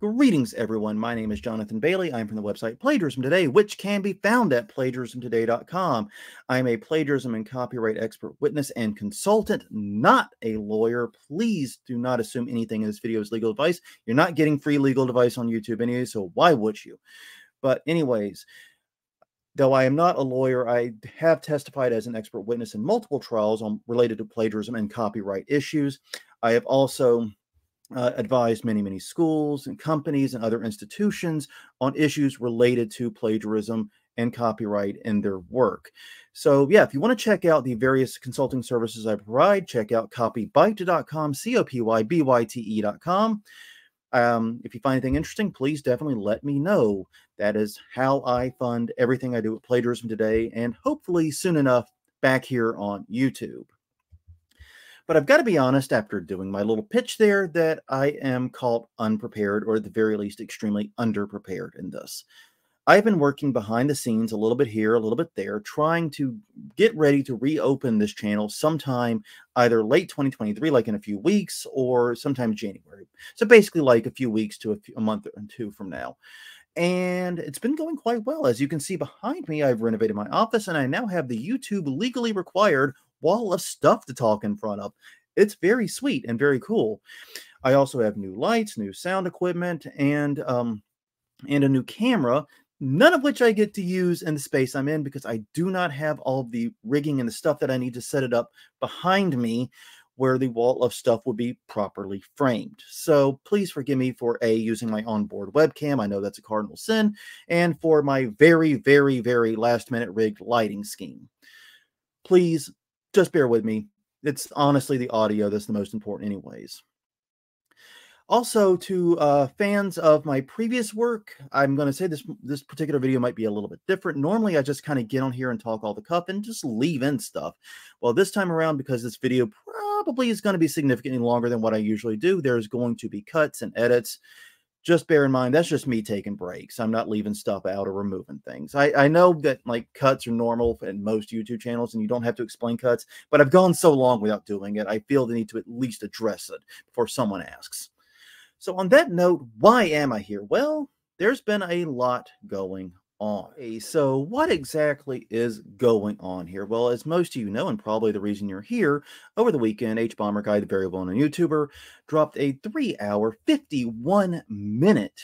Greetings, everyone. My name is Jonathan Bailey. I'm from the website Plagiarism Today, which can be found at plagiarismtoday.com. I'm a plagiarism and copyright expert witness and consultant, not a lawyer. Please do not assume anything in this video is legal advice. You're not getting free legal advice on YouTube anyway, so why would you? But, anyways, though I am not a lawyer, I have testified as an expert witness in multiple trials on related to plagiarism and copyright issues. I have also uh, advised many, many schools and companies and other institutions on issues related to plagiarism and copyright in their work. So, yeah, if you want to check out the various consulting services I provide, check out copybyte.com, C O P Y B Y T E.com. Um, if you find anything interesting, please definitely let me know. That is how I fund everything I do at Plagiarism Today, and hopefully soon enough back here on YouTube. But I've got to be honest, after doing my little pitch there, that I am called unprepared, or at the very least, extremely underprepared in this. I've been working behind the scenes a little bit here, a little bit there, trying to get ready to reopen this channel sometime either late 2023, like in a few weeks, or sometime January. So basically, like a few weeks to a, few, a month or two from now. And it's been going quite well. As you can see behind me, I've renovated my office and I now have the YouTube legally required wall of stuff to talk in front of. It's very sweet and very cool. I also have new lights, new sound equipment, and um, and a new camera. None of which I get to use in the space I'm in because I do not have all the rigging and the stuff that I need to set it up behind me where the wall of stuff would be properly framed. So please forgive me for A, using my onboard webcam. I know that's a cardinal sin. And for my very, very, very last minute rigged lighting scheme. Please just bear with me. It's honestly the audio that's the most important, anyways. Also, to uh, fans of my previous work, I'm going to say this this particular video might be a little bit different. Normally, I just kind of get on here and talk all the cuff and just leave in stuff. Well, this time around, because this video probably is going to be significantly longer than what I usually do, there's going to be cuts and edits just bear in mind that's just me taking breaks. I'm not leaving stuff out or removing things. I, I know that like cuts are normal in most YouTube channels and you don't have to explain cuts, but I've gone so long without doing it. I feel the need to at least address it before someone asks. So, on that note, why am I here? Well, there's been a lot going on. So, what exactly is going on here? Well, as most of you know, and probably the reason you're here, over the weekend, hbomberguy, the very well known YouTuber, dropped a three hour, 51 minute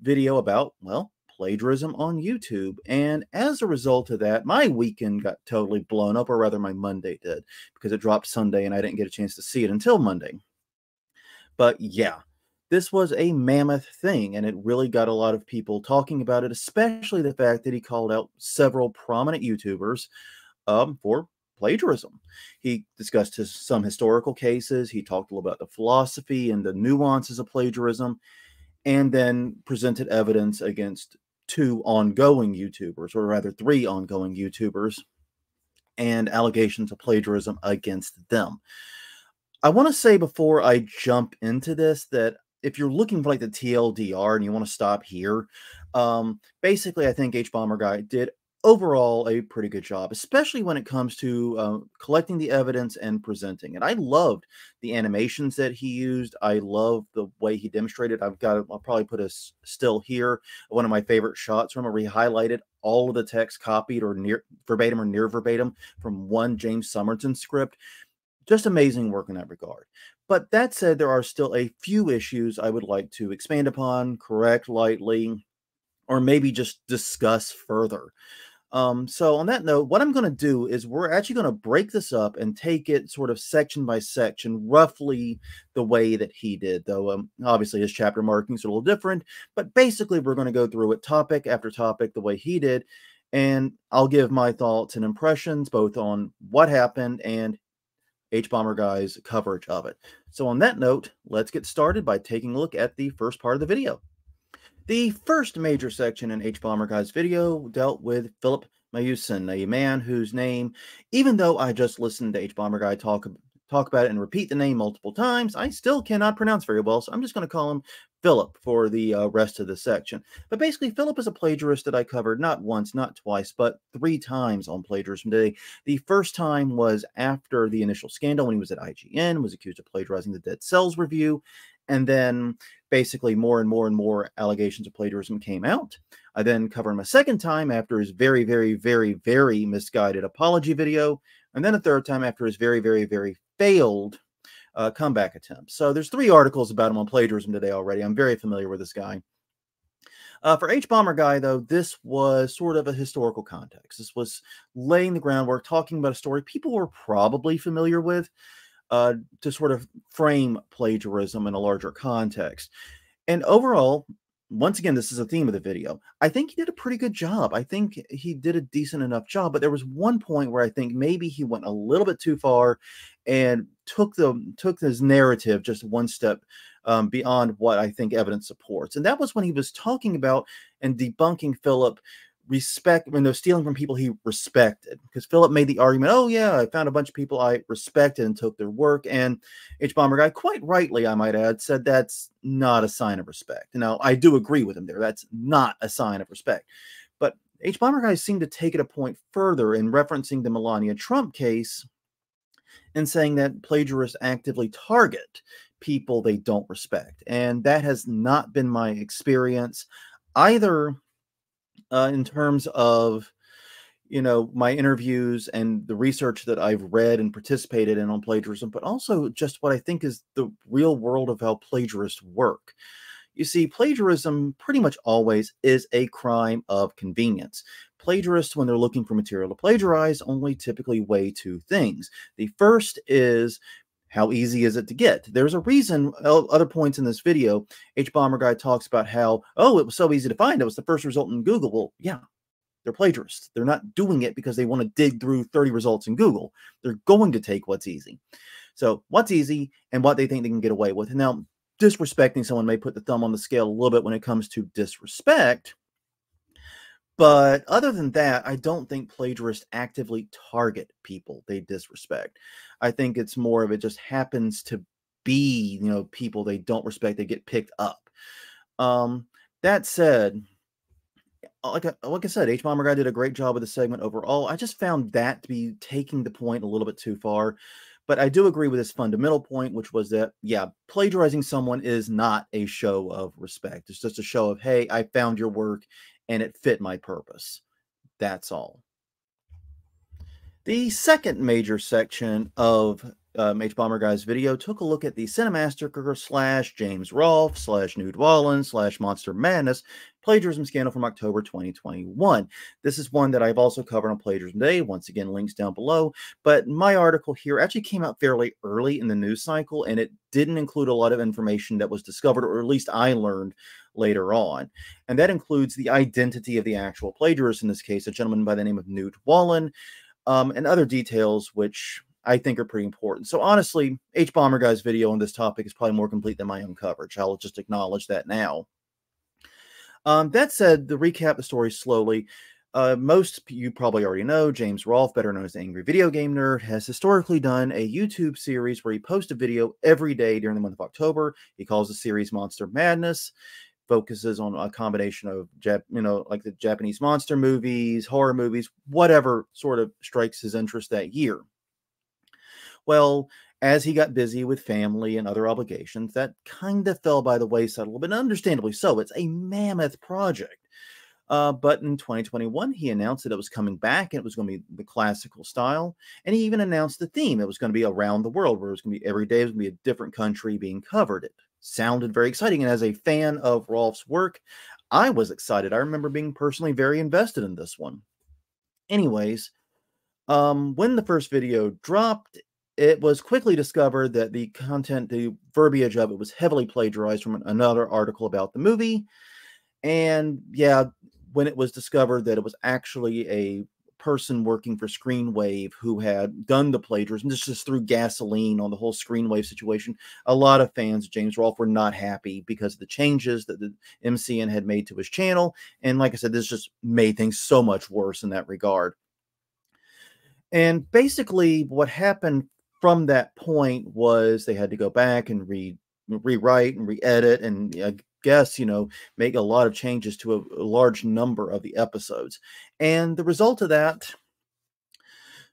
video about, well, plagiarism on YouTube. And as a result of that, my weekend got totally blown up, or rather, my Monday did, because it dropped Sunday and I didn't get a chance to see it until Monday. But yeah, this was a mammoth thing and it really got a lot of people talking about it especially the fact that he called out several prominent youtubers um, for plagiarism. He discussed his, some historical cases he talked a little about the philosophy and the nuances of plagiarism and then presented evidence against two ongoing youtubers or rather three ongoing youtubers and allegations of plagiarism against them. I want to say before I jump into this that if you're looking for like the TLDR and you want to stop here, um, basically, I think hbomberguy did overall a pretty good job, especially when it comes to uh, collecting the evidence and presenting it. I loved the animations that he used. I love the way he demonstrated. I've got, I'll probably put a still here. One of my favorite shots from where he highlighted all of the text copied or near verbatim or near verbatim from one James Somerton script. Just amazing work in that regard. But that said, there are still a few issues I would like to expand upon, correct lightly, or maybe just discuss further. Um, so, on that note, what I'm going to do is we're actually going to break this up and take it sort of section by section, roughly the way that he did. Though, um, obviously, his chapter markings are a little different, but basically, we're going to go through it topic after topic the way he did. And I'll give my thoughts and impressions both on what happened and hbomberguy's coverage of it. So, on that note, let's get started by taking a look at the first part of the video. The first major section in hbomberguy's video dealt with Filip Miucin, a man whose name, even though I just listened to hbomberguy talk talk about it and repeat the name multiple times, I still cannot pronounce very well. So I'm just going to call him Filip for the uh, rest of the section. But basically, Filip is a plagiarist that I covered not once, not twice, but three times on Plagiarism Today. The first time was after the initial scandal when he was at IGN, was accused of plagiarizing the Dead Cells review. And then basically more and more and more allegations of plagiarism came out. I then covered him a second time after his very, very, very, very misguided apology video. And then a third time after his very, very, very failed uh, comeback attempt. So there's three articles about him on plagiarism today already. I'm very familiar with this guy. Uh, for hbomberguy, though, this was sort of a historical context. This was laying the groundwork, talking about a story people were probably familiar with uh, to sort of frame plagiarism in a larger context. And overall, once again, this is a theme of the video. I think he did a pretty good job. I think he did a decent enough job, but there was one point where I think maybe he went a little bit too far and took the took his narrative just one step um, beyond what I think evidence supports. And that was when he was talking about and debunking Filip respect when they're stealing from people he respected because filip made the argument oh yeah i found a bunch of people i respected and took their work and hbomberguy quite rightly i might add said that's not a sign of respect now i do agree with him there that's not a sign of respect but hbomberguy seemed to take it a point further in referencing the melania trump case and saying that plagiarists actively target people they don't respect and that has not been my experience either uh, in terms of you know my interviews and the research that I've read and participated in on plagiarism, but also just what I think is the real world of how plagiarists work. You see, plagiarism pretty much always is a crime of convenience. Plagiarists, when they're looking for material to plagiarize, only typically weigh two things. The first is how easy is it to get? There's a reason, oh, other points in this video, hbomberguy talks about how, oh, it was so easy to find. It was the first result in Google. Well, yeah, they're plagiarists. They're not doing it because they want to dig through 30 results in Google. They're going to take what's easy. So, what's easy and what they think they can get away with. Now, disrespecting someone may put the thumb on the scale a little bit when it comes to disrespect. But other than that, I don't think plagiarists actively target people they disrespect. I think it's more of it just happens to be, you know, people they don't respect, they get picked up. Um, that said, uh, like I, like I said, hbomberguy did a great job with the segment overall. I just found that to be taking the point a little bit too far. But I do agree with his fundamental point, which was that, yeah, plagiarizing someone is not a show of respect. It's just a show of, hey, I found your work and it fit my purpose. That's all. The second major section of um, hbomberguy's video took a look at the Cinemassacre slash James Rolfe slash Newt Wallen slash Monster Madness plagiarism scandal from October 2021. This is one that I've also covered on Plagiarism Day. Once again, links down below. But my article here actually came out fairly early in the news cycle, and it didn't include a lot of information that was discovered, or at least I learned later on. And that includes the identity of the actual plagiarist, in this case, a gentleman by the name of Newt Wallen, um, and other details which I think are pretty important. So honestly, hbomberguy's video on this topic is probably more complete than my own coverage. I'll just acknowledge that now. Um, that said, to recap the story slowly, uh, most you probably already know James Rolfe, better known as the Angry Video Game Nerd, has historically done a YouTube series where he posts a video every day during the month of October. He calls the series Monster Madness, focuses on a combination of Jap- you know like the Japanese monster movies, horror movies, whatever sort of strikes his interest that year. Well, as he got busy with family and other obligations, that kind of fell by the wayside a little bit, understandably so. It's a mammoth project. Uh, but in 2021, he announced that it was coming back and it was going to be the classical style. And he even announced the theme. It was going to be around the world, where it was going to be every day, it was going to be a different country being covered. It sounded very exciting. And as a fan of Rolfe's work, I was excited. I remember being personally very invested in this one. Anyways, um, when the first video dropped, it was quickly discovered that the content, the verbiage of it was heavily plagiarized from another article about the movie. And yeah, when it was discovered that it was actually a person working for Screenwave who had done the plagiarism, this just threw gasoline on the whole Screenwave situation. A lot of fans of James Rolfe were not happy because of the changes that the MCN had made to his channel. And like I said, this just made things so much worse in that regard. And basically, what happened from that point was they had to go back and re rewrite and re-edit and I guess you know make a lot of changes to a, a large number of the episodes and the result of that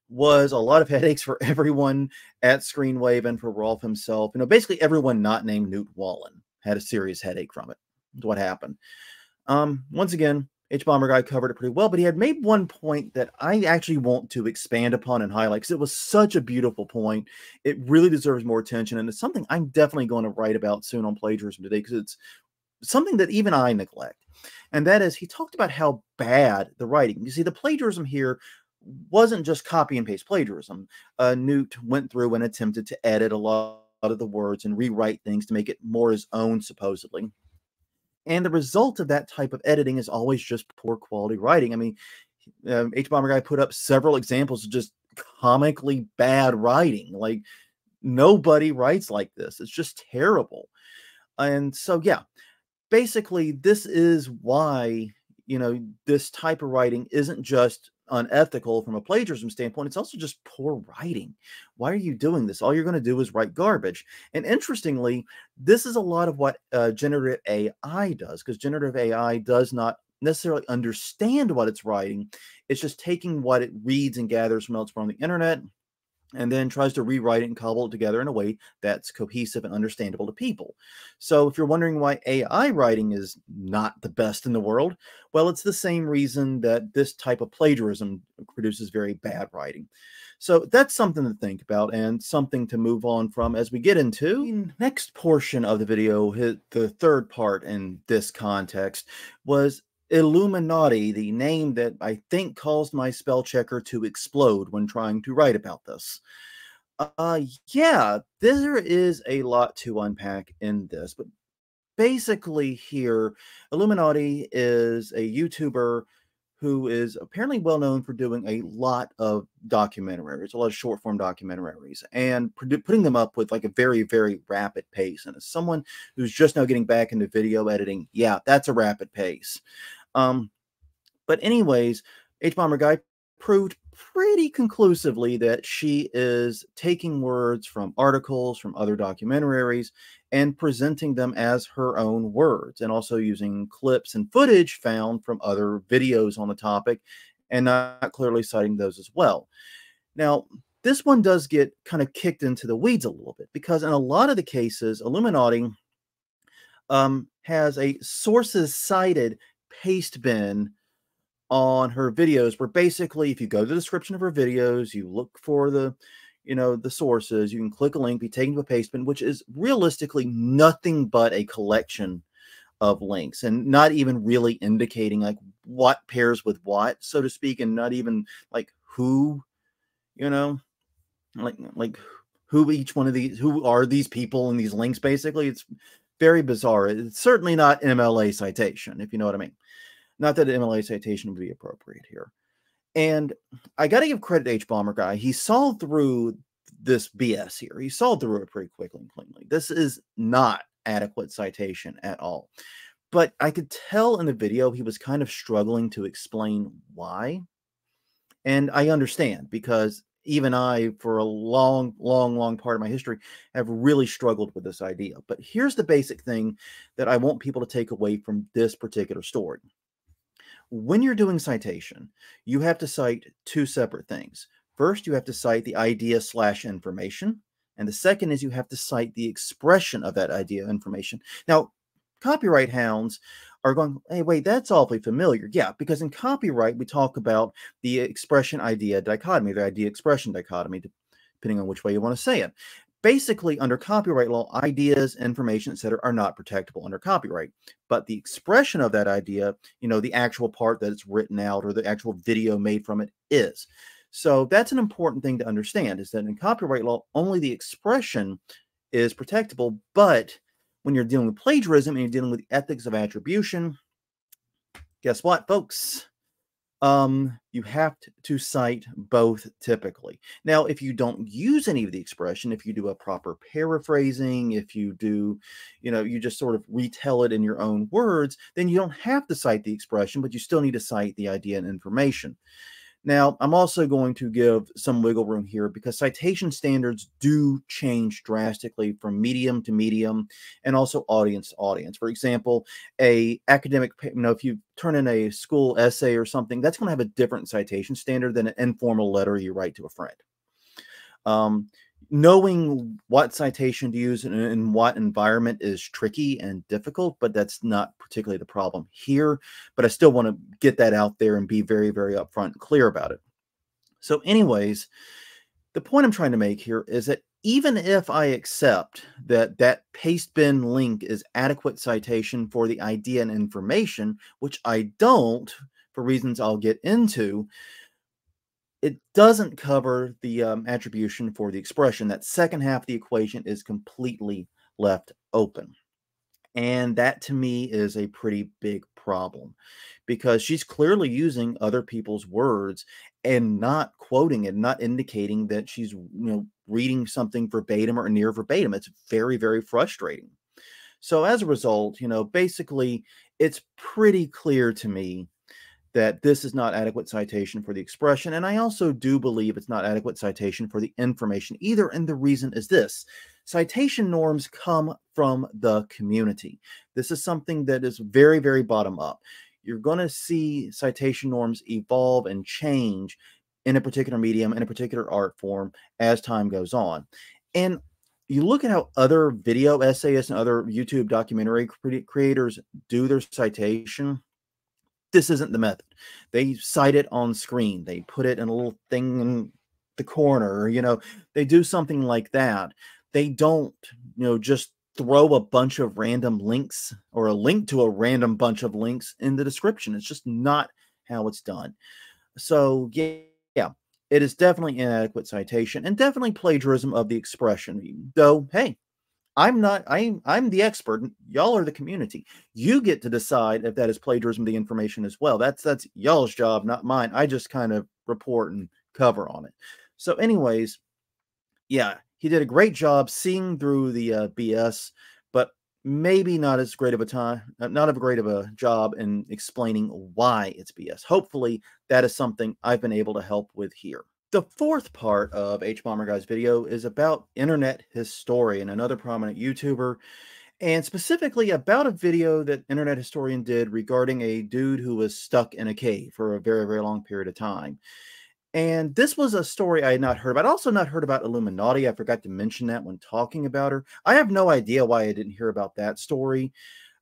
was a lot of headaches for everyone at Screenwave and for Rolfe himself. You know, basically everyone not named Newt Wallen had a serious headache from it. what happened. Um, once again, hbomberguy covered it pretty well, but he had made one point that I actually want to expand upon and highlight because it was such a beautiful point. It really deserves more attention, and it's something I'm definitely going to write about soon on plagiarism today because it's something that even I neglect. And that is, he talked about how bad the writing. You see, the plagiarism here wasn't just copy and paste plagiarism. Uh, Newt went through and attempted to edit a lot of the words and rewrite things to make it more his own, supposedly. And the result of that type of editing is always just poor quality writing. I mean, um, hbomberguy put up several examples of just comically bad writing. Like nobody writes like this. It's just terrible. And so, yeah, basically, this is why you know this type of writing isn't just unethical from a plagiarism standpoint. It's also just poor writing. Why are you doing this? All you're going to do is write garbage. And interestingly, this is a lot of what uh, generative AI does because generative AI does not necessarily understand what it's writing. It's just taking what it reads and gathers from elsewhere on the internet and then tries to rewrite it and cobble it together in a way that's cohesive and understandable to people. So if you're wondering why AI writing is not the best in the world, well, it's the same reason that this type of plagiarism produces very bad writing. So that's something to think about and something to move on from as we get into the next portion of the video, the third part in this context was iilluminaughtii, the name that I think caused my spell checker to explode when trying to write about this. Uh, yeah, there is a lot to unpack in this, but basically, here, iilluminaughtii is a YouTuber who is apparently well known for doing a lot of documentaries, a lot of short form documentaries, and putting them up with like a very, very rapid pace. And as someone who's just now getting back into video editing, yeah, that's a rapid pace. Um, but anyways, hbomberguy proved pretty conclusively that she is taking words from articles from other documentaries and presenting them as her own words and also using clips and footage found from other videos on the topic and not clearly citing those as well. Now, this one does get kind of kicked into the weeds a little bit because in a lot of the cases, iilluminaughtii um, has a sources cited paste bin on her videos where basically if you go to the description of her videos you look for the you know the sources you can click a link be taken to a paste bin which is realistically nothing but a collection of links and not even really indicating like what pairs with what so to speak and not even like who you know like like who each one of these who are these people in these links basically. It's very bizarre. It's certainly not mla citation if you know what i mean not that an MLA citation would be appropriate here. And I got to give credit to hbomberguy. He saw through this BS here. He saw through it pretty quickly and cleanly. This is not adequate citation at all. But I could tell in the video he was kind of struggling to explain why. And I understand because even I, for a long, long, long part of my history, have really struggled with this idea. But here's the basic thing that I want people to take away from this particular story when you're doing citation, you have to cite two separate things. First, you have to cite the idea slash information. And the second is you have to cite the expression of that idea information. Now, copyright hounds are going, hey, wait, that's awfully familiar. Yeah, because in copyright, we talk about the expression idea dichotomy, the idea expression dichotomy, depending on which way you want to say it basically under copyright law ideas information etc are not protectable under copyright. But the expression of that idea you know the actual part that it's written out or the actual video made from it is. So that's an important thing to understand is that in copyright law only the expression is protectable. But when you're dealing with plagiarism and you're dealing with the ethics of attribution guess what folks um, you have to, to, cite both typically. Now, if you don't use any of the expression, if you do a proper paraphrasing, if you do, you know, you just sort of retell it in your own words, then you don't have to cite the expression, but you still need to cite the idea and information. Now, I'm also going to give some wiggle room here because citation standards do change drastically from medium to medium and also audience to audience. For example, a academic, you know, if you turn in a school essay or something, that's going to have a different citation standard than an informal letter you write to a friend. Um, knowing what citation to use in, in, what environment is tricky and difficult, but that's not particularly the problem here. But I still want to get that out there and be very, very upfront and clear about it. So, anyways, the point I'm trying to make here is that even if I accept that that paste bin link is adequate citation for the idea and information, which I don't for reasons I'll get into, it doesn't cover the um, attribution for the expression. That second half of the equation is completely left open. And that to me is a pretty big problem because she's clearly using other people's words and not quoting it, not indicating that she's you know reading something verbatim or near verbatim. It's very, very frustrating. So as a result, you know, basically it's pretty clear to me that this is not adequate citation for the expression. And I also do believe it's not adequate citation for the information either. And the reason is this citation norms come from the community. This is something that is very, very bottom up. You're going to see citation norms evolve and change in a particular medium, in a particular art form as time goes on. And you look at how other video essayists and other YouTube documentary creators do their citation this isn't the method. They cite it on screen. They put it in a little thing in the corner, you know, they do something like that. They don't, you know, just throw a bunch of random links or a link to a random bunch of links in the description. It's just not how it's done. So, yeah, yeah, it is definitely inadequate citation and definitely plagiarism of the expression. Though, hey, I'm not I'm I'm the expert. Y'all are the community. You get to decide if that is plagiarism of the information as well. That's that's y'all's job, not mine. I just kind of report and cover on it. So, anyways, yeah, he did a great job seeing through the uh, BS, but maybe not as great of a time, uh, not as great of a job in explaining why it's BS. Hopefully, that is something I've been able to help with here. The fourth part of hbomberguy's video is about Internet Historian, another prominent YouTuber, and specifically about a video that Internet Historian did regarding a dude who was stuck in a cave for a very, very long period of time. And this was a story I had not heard about. I also not heard about iilluminaughtii. I forgot to mention that when talking about her. I have no idea why I didn't hear about that story.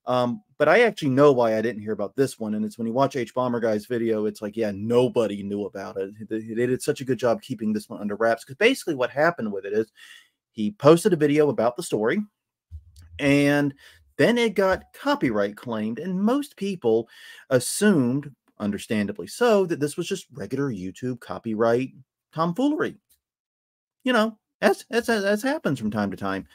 Um, but I actually know why I didn't hear about this one. And it's when you watch hbomberguy's video, it's like, yeah, nobody knew about it. They, did such a good job keeping this one under wraps. Because basically, what happened with it is he posted a video about the story, and then it got copyright claimed. And most people assumed, understandably so, that this was just regular YouTube copyright tomfoolery. You know, as as as happens from time to time.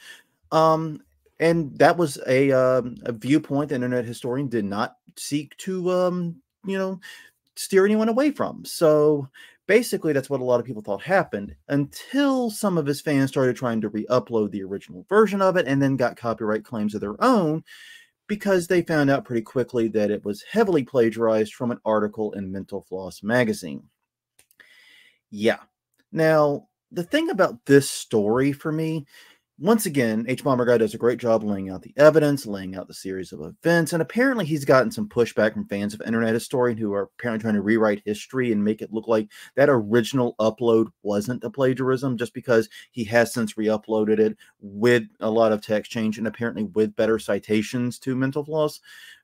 Um, and that was a, um, a viewpoint the internet historian did not seek to um, you know steer anyone away from. So basically that's what a lot of people thought happened until some of his fans started trying to re-upload the original version of it and then got copyright claims of their own because they found out pretty quickly that it was heavily plagiarized from an article in mental floss magazine. Yeah. Now the thing about this story for me once again, hbomberguy does a great job laying out the evidence, laying out the series of events, and apparently he's gotten some pushback from fans of Internet Historian who are apparently trying to rewrite history and make it look like that original upload wasn't a plagiarism just because he has since re-uploaded it with a lot of text change and apparently with better citations to mental floss.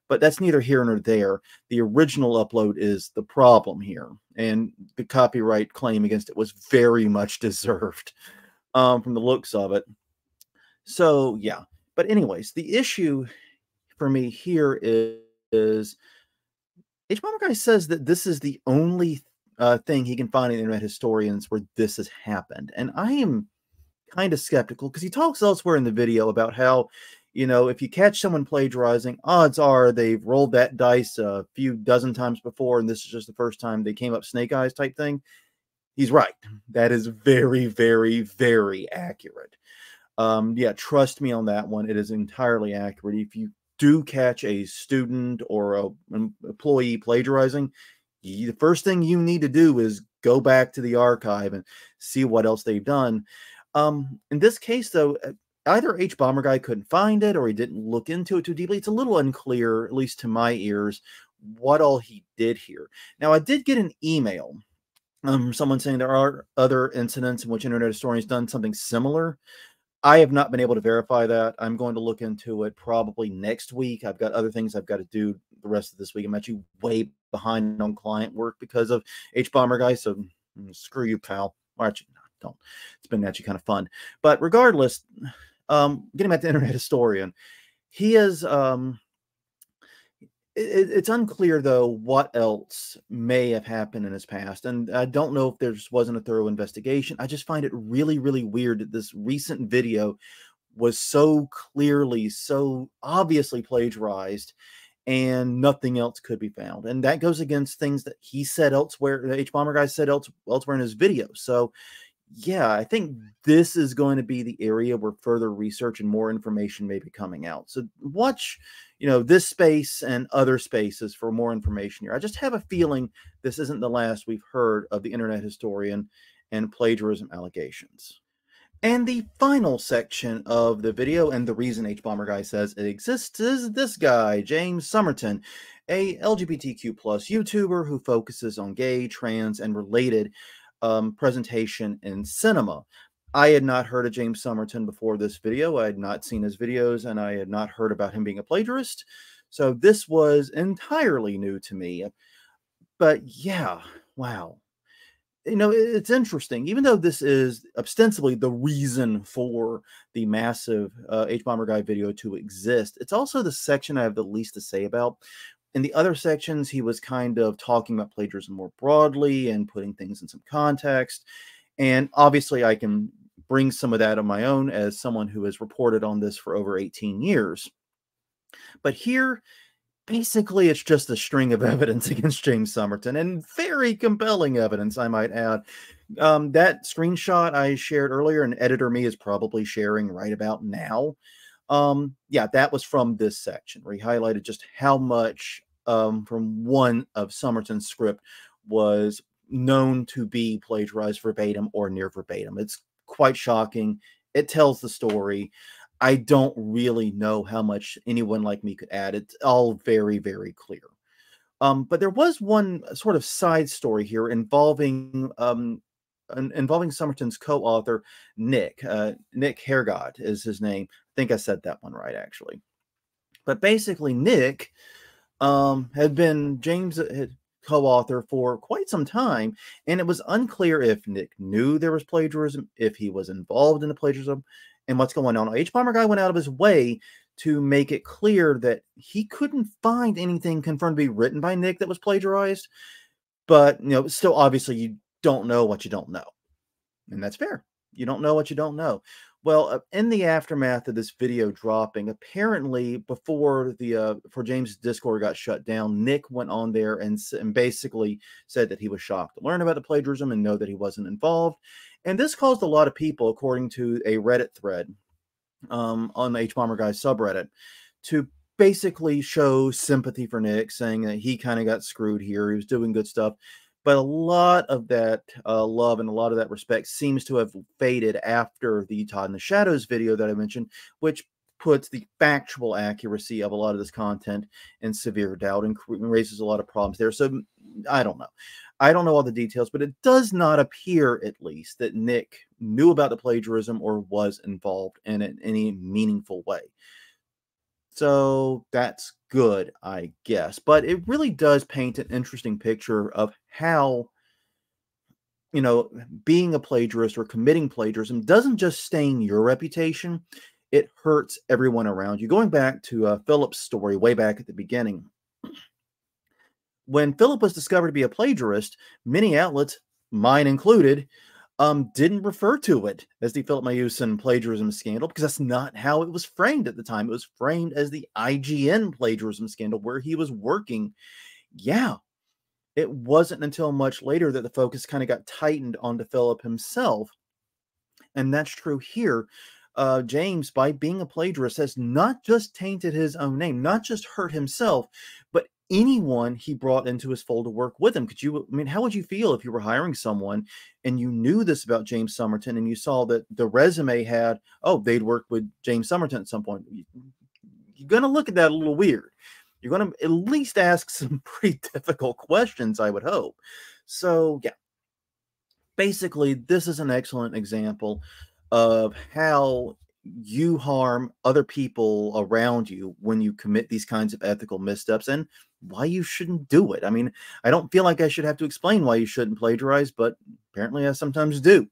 But that's neither here nor there. The original upload is the problem here, and the copyright claim against it was very much deserved um, from the looks of it. So yeah, but anyways, the issue for me here is, is H. Guy says that this is the only uh, thing he can find in internet historians where this has happened, and I am kind of skeptical because he talks elsewhere in the video about how you know if you catch someone plagiarizing odds are they've rolled that dice a few dozen times before and this is just the first time they came up snake eyes type thing he's right that is very very very accurate um, yeah, trust me on that one. It is entirely accurate. If you do catch a student or a, employee plagiarizing, you, the first thing you need to do is go back to the archive and see what else they've done. Um, in this case, though, either H either hbomberguy couldn't find it or he didn't look into it too deeply. It's a little unclear, at least to my ears, what all he did here. Now, I did get an email um, from someone saying there are other incidents in which Internet Historian's done something similar. I have not been able to verify that. I'm going to look into it probably next week. I've got other things I've got to do the rest of this week. I'm actually way behind on client work because of hbomberguy. So mm, screw you, pal. Actually, no, don't. It's been actually kind of fun. But regardless, um, getting back to Internet Historian, he is um, it, it's unclear though what else may have happened in his past and i don't know if there wasn't a thorough investigation. I just find it really really weird that this recent video was so clearly so obviously plagiarized and nothing else could be found and that goes against things that he said elsewhere the hbomberguy said else, elsewhere in his video. So yeah, I think this is going to be the area where further research and more information may be coming out. So watch, you know, this space and other spaces for more information here. I just have a feeling this isn't the last we've heard of the internet historian and plagiarism allegations. And the final section of the video, and the reason hbomberguy says it exists, is this guy, James Somerton, a LGBTQ plus YouTuber who focuses on gay, trans, and related um, presentation in cinema. I had not heard of James Somerton before this video. I had not seen his videos and I had not heard about him being a plagiarist. So this was entirely new to me. But yeah, wow. You know, it's interesting. Even though this is ostensibly the reason for the massive uh, hbomberguy video to exist, it's also the section I have the least to say about, in the other sections, he was kind of talking about plagiarism more broadly and putting things in some context. And obviously, I can bring some of that on my own as someone who has reported on this for over 18 years. But here, basically, it's just a string of evidence against James Somerton and very compelling evidence, I might add. Um, that screenshot I shared earlier, and editor me is probably sharing right about now. Um, yeah, that was from this section where he highlighted just how much um, from one of Somerton's script was known to be plagiarized verbatim or near verbatim. It's quite shocking. It tells the story. I don't really know how much anyone like me could add. It's all very, very clear. Um, but there was one sort of side story here involving um, involving Somerton's co-author Nick. Uh, Nick Hergott is his name. I think I said that one right, actually. But basically, Nick um, had been James uh, co-author for quite some time, and it was unclear if Nick knew there was plagiarism, if he was involved in the plagiarism, and what's going on. hbomberguy went out of his way to make it clear that he couldn't find anything confirmed to be written by Nick that was plagiarized. But you know, still obviously you don't know what you don't know. And that's fair. You don't know what you don't know. Well, uh, in the aftermath of this video dropping, apparently before the uh, for James Discord got shut down, Nick went on there and, and basically said that he was shocked to learn about the plagiarism and know that he wasn't involved. And this caused a lot of people, according to a Reddit thread um, on the hbomberguy subreddit, to basically show sympathy for Nick, saying that he kind of got screwed here. He was doing good stuff but a lot of that uh, love and a lot of that respect seems to have faded after the Todd in the Shadows video that I mentioned, which puts the factual accuracy of a lot of this content in severe doubt and raises a lot of problems there. So I don't know. I don't know all the details, but it does not appear, at least, that Nick knew about the plagiarism or was involved in it in any meaningful way. So that's good, I guess. But it really does paint an interesting picture of how, you know, being a plagiarist or committing plagiarism doesn't just stain your reputation, it hurts everyone around you. Going back to uh, Filip's story way back at the beginning, when Filip was discovered to be a plagiarist, many outlets, mine included, um, didn't refer to it as the Filip Miucin plagiarism scandal because that's not how it was framed at the time. It was framed as the IGN plagiarism scandal where he was working. Yeah, it wasn't until much later that the focus kind of got tightened onto Filip himself. And that's true here. Uh, James, by being a plagiarist, has not just tainted his own name, not just hurt himself, but anyone he brought into his fold to work with him. Could you, I mean, how would you feel if you were hiring someone and you knew this about James Somerton and you saw that the resume had, oh, they'd worked with James Somerton at some point? You're going to look at that a little weird. You're going to at least ask some pretty difficult questions, I would hope. So, yeah, basically, this is an excellent example of how you harm other people around you when you commit these kinds of ethical missteps and why you shouldn't do it. I mean, I don't feel like I should have to explain why you shouldn't plagiarize, but apparently I sometimes do.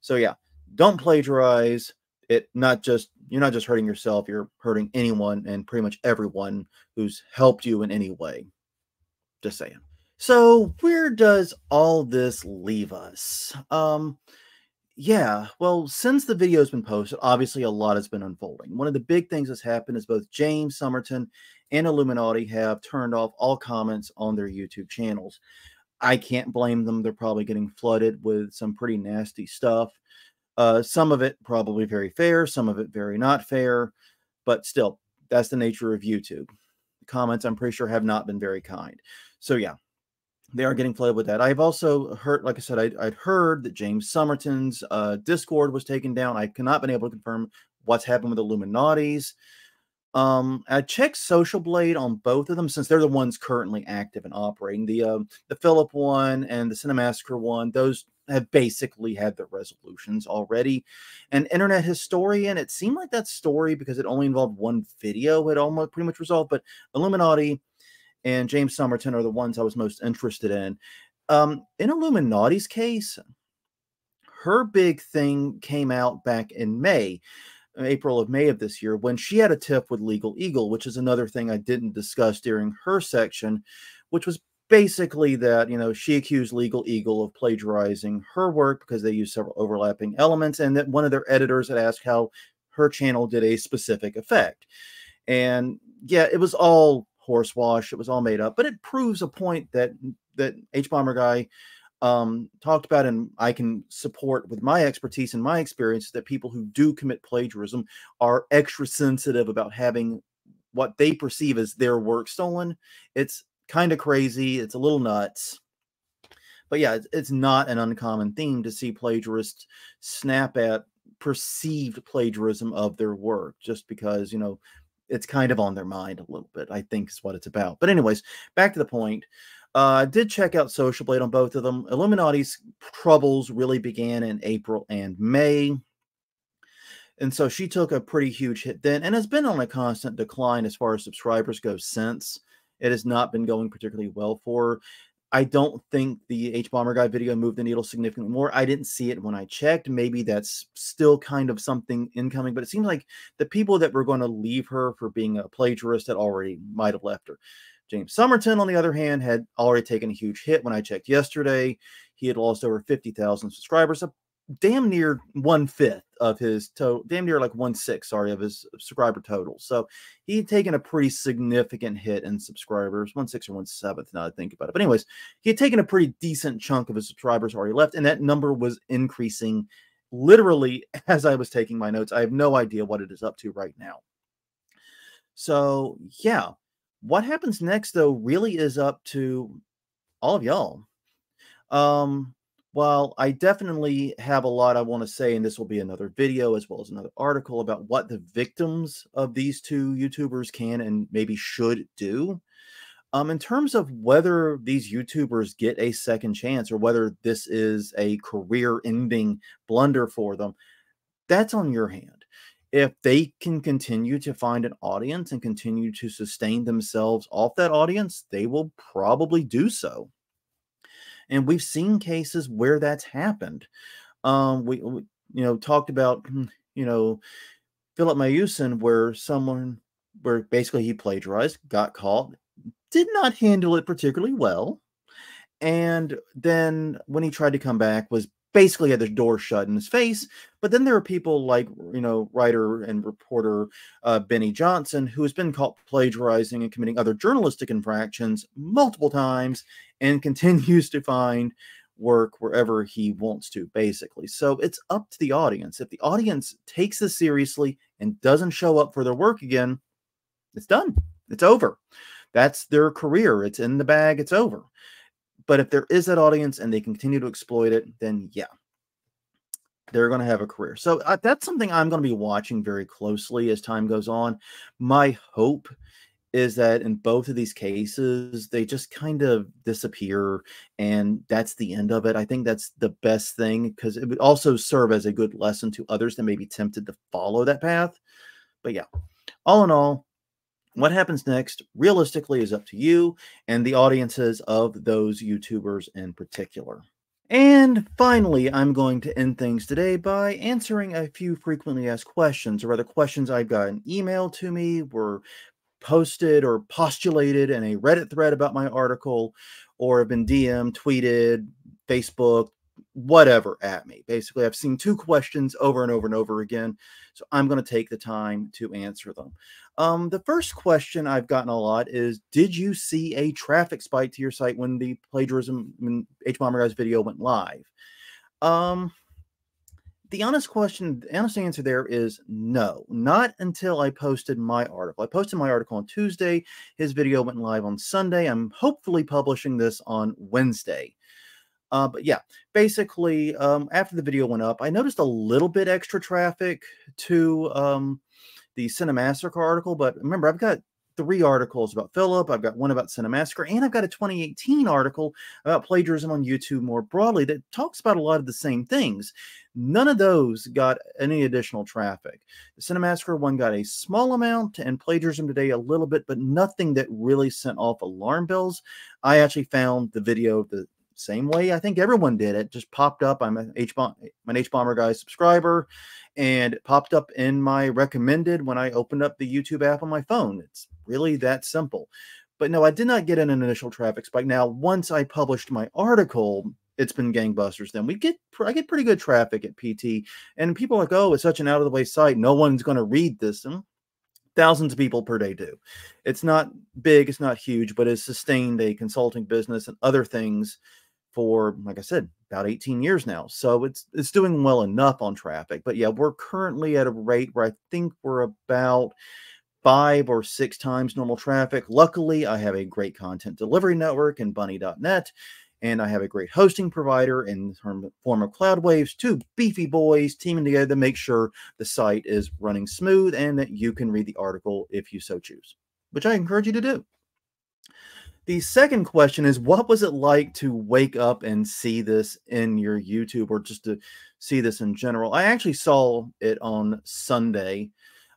So yeah, don't plagiarize. It not just you're not just hurting yourself, you're hurting anyone and pretty much everyone who's helped you in any way. Just saying. So, where does all this leave us? Um yeah, well, since the video has been posted, obviously a lot has been unfolding. One of the big things that's happened is both James Somerton and iilluminaughtii have turned off all comments on their YouTube channels. I can't blame them. They're probably getting flooded with some pretty nasty stuff. Uh, some of it probably very fair, some of it very not fair, but still, that's the nature of YouTube. The comments, I'm pretty sure, have not been very kind. So, yeah, they are getting flooded with that. I've also heard, like I said, I, would heard that James Somerton's uh, Discord was taken down. I cannot been able to confirm what's happened with iilluminaughtii's. Um, I checked Social Blade on both of them since they're the ones currently active and operating. The uh, the Filip one and the Cinemassacre one, those have basically had their resolutions already. And Internet Historian, it seemed like that story because it only involved one video had almost pretty much resolved. But iilluminaughtii and James Somerton are the ones I was most interested in. Um, in iilluminaughtii's case, her big thing came out back in May, April of May of this year, when she had a tiff with Legal Eagle, which is another thing I didn't discuss during her section, which was basically that you know she accused Legal Eagle of plagiarizing her work because they used several overlapping elements, and that one of their editors had asked how her channel did a specific effect. And yeah, it was all horsewash. It was all made up, but it proves a point that that hbomberguy um, talked about, and I can support with my expertise and my experience that people who do commit plagiarism are extra sensitive about having what they perceive as their work stolen. It's kind of crazy. It's a little nuts. But yeah, it's, it's not an uncommon theme to see plagiarists snap at perceived plagiarism of their work just because, you know, it's kind of on their mind a little bit, I think is what it's about. But, anyways, back to the point. Uh, I did check out Social Blade on both of them. iilluminaughtii's troubles really began in April and May. And so she took a pretty huge hit then and has been on a constant decline as far as subscribers go since. It has not been going particularly well for her. I don't think the hbomberguy video moved the needle significantly more. I didn't see it when I checked. Maybe that's still kind of something incoming, but it seems like the people that were going to leave her for being a plagiarist had already might have left her. James Somerton, on the other hand, had already taken a huge hit when I checked yesterday. He had lost over 50,000 subscribers, a damn near one fifth of his total, damn near like one sixth, sorry, of his subscriber total. So he'd taken a pretty significant hit in subscribers, one sixth or one seventh. Now I think about it, but anyways, he had taken a pretty decent chunk of his subscribers already left, and that number was increasing literally as I was taking my notes. I have no idea what it is up to right now. So yeah, what happens next though really is up to all of y'all. Um, while I definitely have a lot I want to say, and this will be another video as well as another article about what the victims of these two YouTubers can and maybe should do. Um, in terms of whether these YouTubers get a second chance or whether this is a career ending blunder for them, that's on your hand. If they can continue to find an audience and continue to sustain themselves off that audience, they will probably do so and we've seen cases where that's happened. Um, we, we you know talked about hmm, you know Filip Miucin where someone where basically he plagiarized, got caught, did not handle it particularly well, and then when he tried to come back was basically had the door shut in his face. But then there are people like, you know, writer and reporter uh, Benny Johnson, who has been caught plagiarizing and committing other journalistic infractions multiple times and continues to find work wherever he wants to, basically. So it's up to the audience. If the audience takes this seriously and doesn't show up for their work again, it's done. It's over. That's their career. It's in the bag. It's over. But if there is that audience and they continue to exploit it, then yeah, they're going to have a career. So uh, that's something I'm going to be watching very closely as time goes on. My hope is that in both of these cases, they just kind of disappear and that's the end of it. I think that's the best thing because it would also serve as a good lesson to others that may be tempted to follow that path. But yeah, all in all, what happens next realistically is up to you and the audiences of those YouTubers in particular. And finally, I'm going to end things today by answering a few frequently asked questions, or rather, questions I've gotten emailed to me, were posted or postulated in a Reddit thread about my article, or have been DM, tweeted, Facebook, whatever at me. Basically, I've seen two questions over and over and over again. So I'm going to take the time to answer them. Um, the first question I've gotten a lot is Did you see a traffic spike to your site when the plagiarism, when hbomberguy's video went live? Um, the honest question, the honest answer there is no, not until I posted my article. I posted my article on Tuesday. His video went live on Sunday. I'm hopefully publishing this on Wednesday. Uh, but yeah, basically, um, after the video went up, I noticed a little bit extra traffic to um, the Cinemassacre article. But remember, I've got three articles about Filip. I've got one about Cinemassacre, and I've got a 2018 article about plagiarism on YouTube more broadly that talks about a lot of the same things. None of those got any additional traffic. The Cinemassacre one got a small amount, and plagiarism today a little bit, but nothing that really sent off alarm bells. I actually found the video of the same way I think everyone did. It just popped up. I'm an H bomb, an hbomberguy subscriber, and it popped up in my recommended when I opened up the YouTube app on my phone. It's really that simple. But no, I did not get an initial traffic spike. Now, once I published my article, it's been gangbusters. Then we get I get pretty good traffic at PT, and people are like, "Oh, it's such an out of the way site. No one's going to read this." And thousands of people per day do. It's not big, it's not huge, but it's sustained a consulting business and other things for, like I said, about 18 years now. So it's it's doing well enough on traffic. But yeah, we're currently at a rate where I think we're about five or six times normal traffic. Luckily, I have a great content delivery network in bunny.net, and I have a great hosting provider in the form of Cloudways, two beefy boys teaming together to make sure the site is running smooth and that you can read the article if you so choose, which I encourage you to do. The second question is what was it like to wake up and see this in your YouTube or just to see this in general? I actually saw it on Sunday,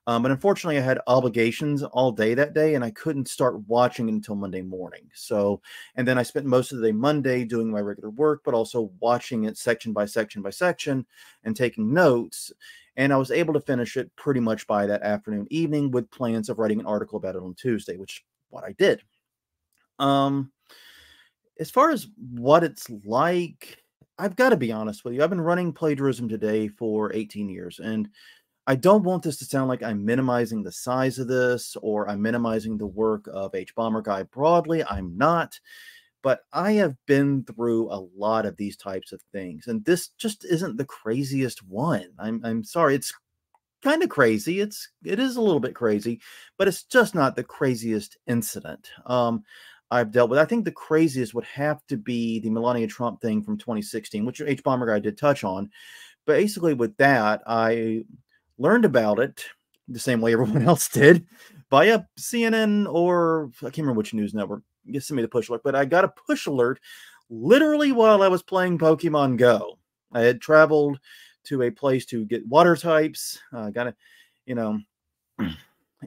um, but unfortunately, I had obligations all day that day and I couldn't start watching until Monday morning. So, and then I spent most of the day Monday doing my regular work, but also watching it section by section by section and taking notes. And I was able to finish it pretty much by that afternoon, evening, with plans of writing an article about it on Tuesday, which what I did. Um, as far as what it's like, I've got to be honest with you. I've been running plagiarism today for 18 years, and I don't want this to sound like I'm minimizing the size of this or I'm minimizing the work of hbomberguy broadly. I'm not, but I have been through a lot of these types of things, and this just isn't the craziest one. I'm I'm sorry, it's kind of crazy. It's it is a little bit crazy, but it's just not the craziest incident. Um, I've dealt with. I think the craziest would have to be the Melania Trump thing from 2016, which hbomberguy did touch on. Basically, with that, I learned about it the same way everyone else did via CNN or I can't remember which news network. You sent me the push alert, but I got a push alert literally while I was playing Pokemon Go. I had traveled to a place to get water types. Uh, got it, you know,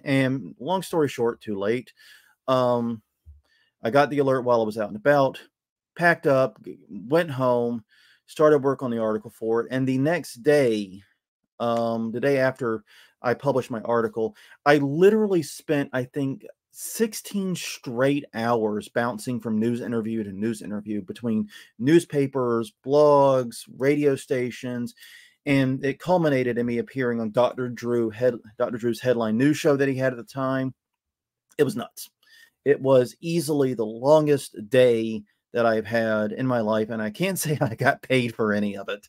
and long story short, too late. Um, I got the alert while I was out and about, packed up, went home, started work on the article for it. And the next day, um, the day after I published my article, I literally spent, I think, 16 straight hours bouncing from news interview to news interview between newspapers, blogs, radio stations. And it culminated in me appearing on Dr. Drew head, Dr. Drew's headline news show that he had at the time. It was nuts. It was easily the longest day that I've had in my life, and I can't say I got paid for any of it.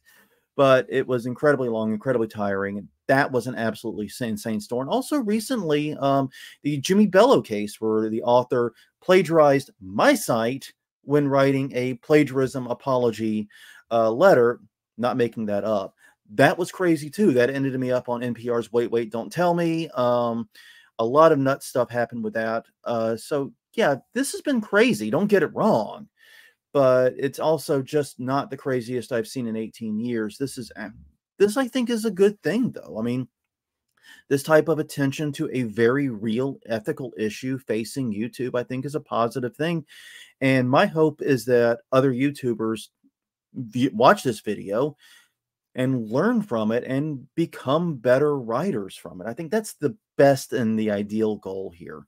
but it was incredibly long, incredibly tiring. And that was an absolutely insane story. And also recently, um, the Jimmy Bello case, where the author plagiarized my site when writing a plagiarism apology uh, letter, not making that up. That was crazy too. That ended me up on NPR's Wait, Wait, Don't Tell Me. Um, a lot of nut stuff happened with that. Uh, so, yeah, this has been crazy. Don't get it wrong but it's also just not the craziest I've seen in 18 years. This is this I think is a good thing though. I mean, this type of attention to a very real ethical issue facing YouTube I think is a positive thing. And my hope is that other YouTubers watch this video and learn from it and become better writers from it. I think that's the best and the ideal goal here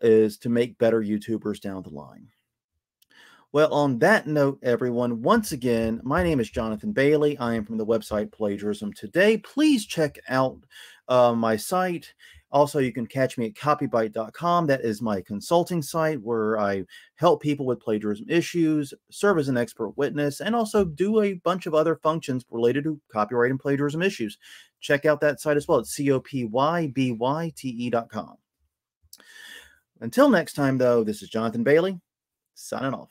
is to make better YouTubers down the line. Well, on that note, everyone, once again, my name is Jonathan Bailey. I am from the website Plagiarism Today. Please check out uh, my site. Also, you can catch me at copybyte.com. That is my consulting site where I help people with plagiarism issues, serve as an expert witness, and also do a bunch of other functions related to copyright and plagiarism issues. Check out that site as well. It's C-O-P-Y-B-Y-T-E.com. Until next time, though, this is Jonathan Bailey signing off.